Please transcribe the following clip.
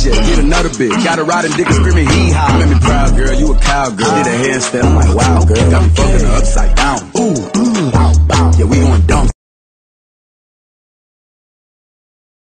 yet. Get another bitch, Got a riding dick and screaming hee haw. Make me proud, girl. You a cowgirl. Did a handstand. I'm like, wow, girl. Got me